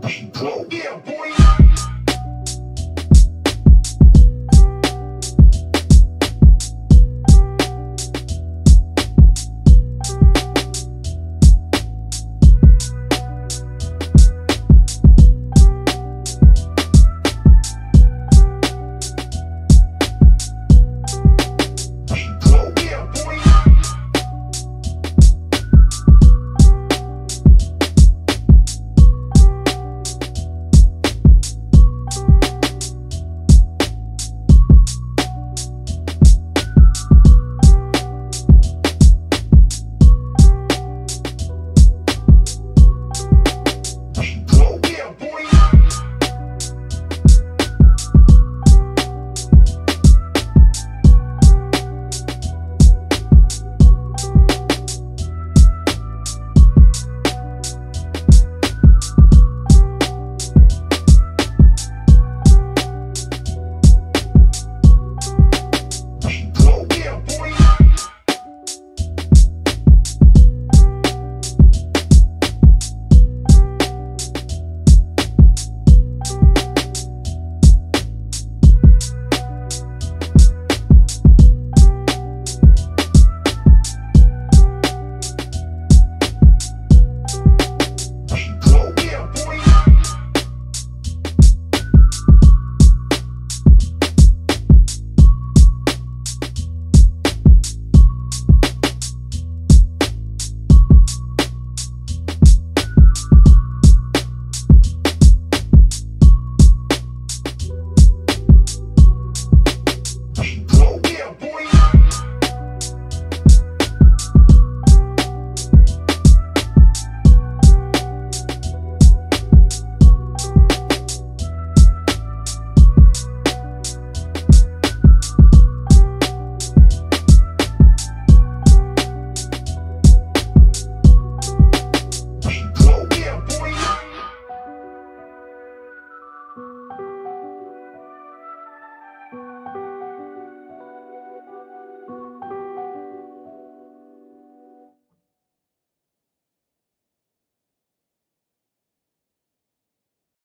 Bro. Yeah, boy.